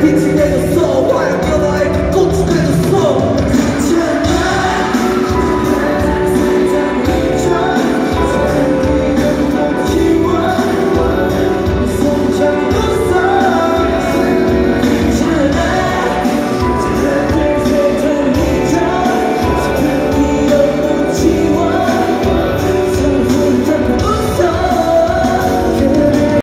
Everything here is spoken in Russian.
хотите?